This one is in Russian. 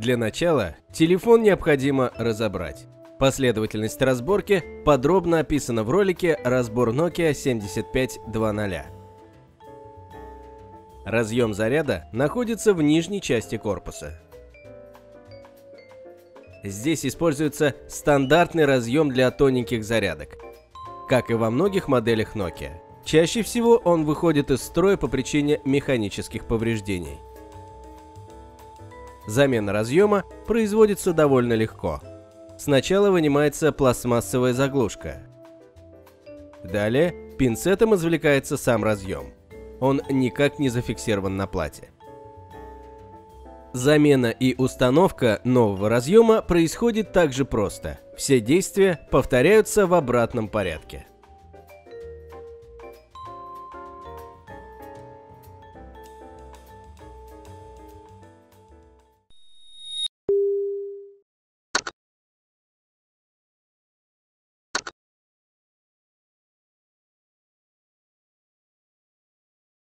Для начала телефон необходимо разобрать. Последовательность разборки подробно описана в ролике «Разбор Nokia 7520». Разъем заряда находится в нижней части корпуса. Здесь используется стандартный разъем для тоненьких зарядок, как и во многих моделях Nokia. Чаще всего он выходит из строя по причине механических повреждений. Замена разъема производится довольно легко. Сначала вынимается пластмассовая заглушка. Далее пинцетом извлекается сам разъем. Он никак не зафиксирован на плате. Замена и установка нового разъема происходит также просто. Все действия повторяются в обратном порядке.